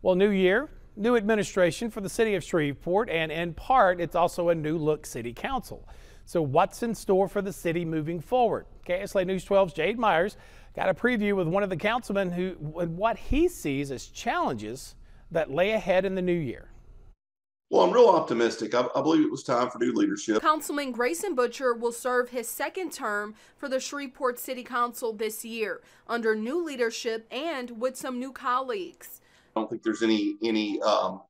Well, new year, new administration for the city of Shreveport, and in part, it's also a new look city council. So, what's in store for the city moving forward? KSLA News 12's Jade Myers got a preview with one of the councilmen who, what he sees as challenges that lay ahead in the new year. Well, I'm real optimistic. I, I, believe it was time for new leadership. Councilman Grayson Boucher will serve his second term for the Shreveport City Council this year under new leadership and with some new colleagues. I don't think there's any any um,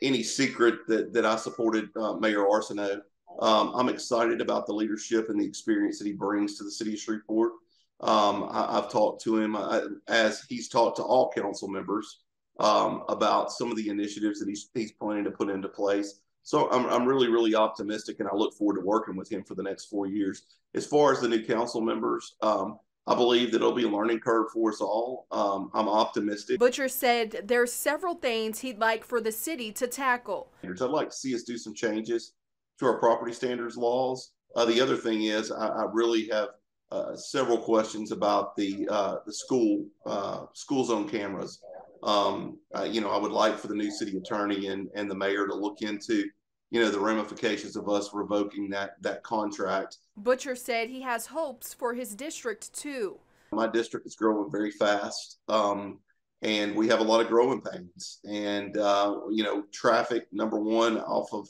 any secret that that I supported uh, Mayor Arceneaux. Um, I'm excited about the leadership and the experience that he brings to the city of Shreveport. Um, I, have talked to him uh, as he's talked to all council members um, about some of the initiatives that he's, he's planning to put into place. So I'm, I'm really, really optimistic and I look forward to working with him for the next four years. As far as the new council members, um, I believe that it'll be a learning curve for us all. Um, I'm optimistic. Boucher said there's several things he'd like for the city to tackle. I'd like to see us do some changes to our property standards laws. Uh, the other thing is I, I really have uh, several questions about the uh, the school uh, school zone cameras. Um, uh, you know, I would like for the new city attorney and and the mayor to look into you know the ramifications of us revoking that that contract. Boucher said he has hopes for his district too. My district is growing very fast, um, and we have a lot of growing pains. And uh, you know, traffic number one off of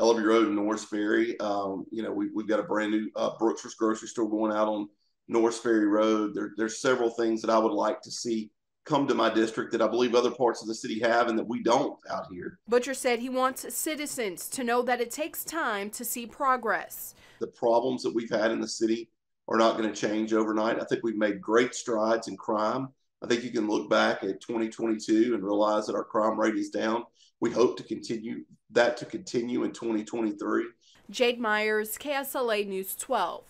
Ellerbe Road in Norris Ferry. Um, you know, we, we've got a brand new uh, Brookshire's grocery store going out on Norris Ferry Road. There, there's several things that I would like to see come to my district that I believe other parts of the city have and that we don't out here. Boucher said he wants citizens to know that it takes time to see progress. The problems that we've had in the city are not going to change overnight. I think we've made great strides in crime. I think you can look back at 2022 and realize that our crime rate is down. We hope to continue that to continue in 2023. Jade Myers, KSLA News 12.